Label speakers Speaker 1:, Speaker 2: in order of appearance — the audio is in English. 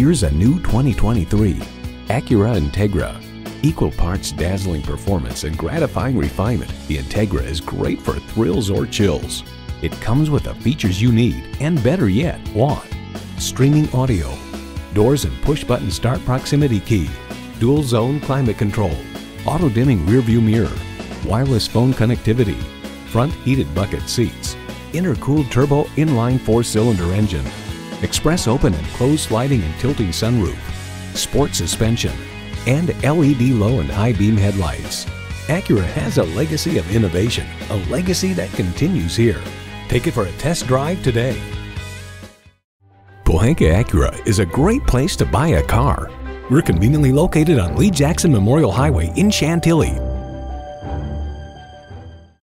Speaker 1: Here's a new 2023 Acura Integra. Equal parts dazzling performance and gratifying refinement, the Integra is great for thrills or chills. It comes with the features you need and better yet, want. Streaming audio, doors and push-button start proximity key, dual zone climate control, auto dimming rear view mirror, wireless phone connectivity, front heated bucket seats, intercooled turbo inline four-cylinder engine, express open and closed sliding and tilting sunroof, sport suspension, and LED low and high beam headlights. Acura has a legacy of innovation, a legacy that continues here. Take it for a test drive today. Pohanka Acura is a great place to buy a car. We're conveniently located on Lee Jackson Memorial Highway in Chantilly